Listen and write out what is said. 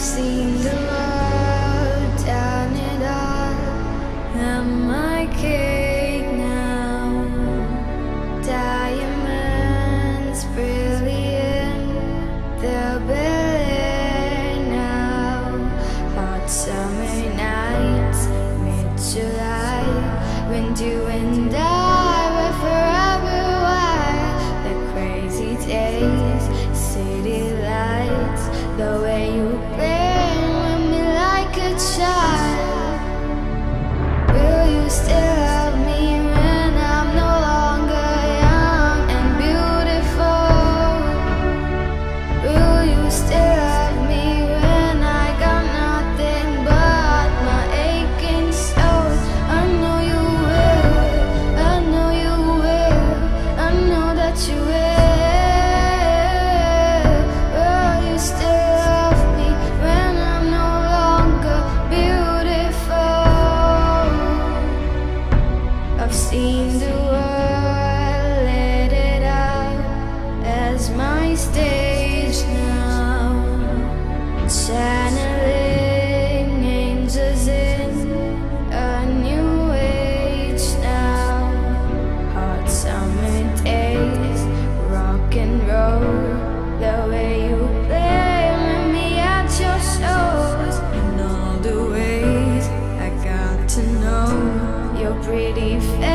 seen the road down it all. Am king now? Diamonds brilliant, they're brilliant now. Hot summer nights, mid July, when you and I. pretty face.